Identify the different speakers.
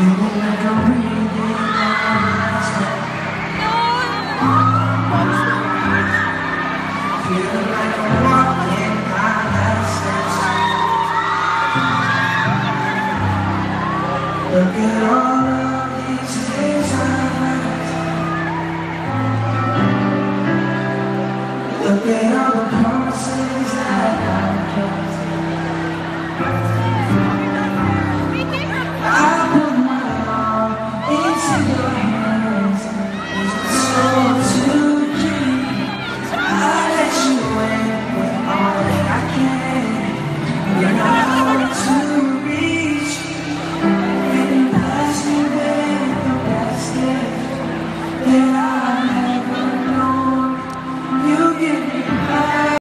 Speaker 1: Feeling like I'm walking Look at all of these things Look at all the promises Deus.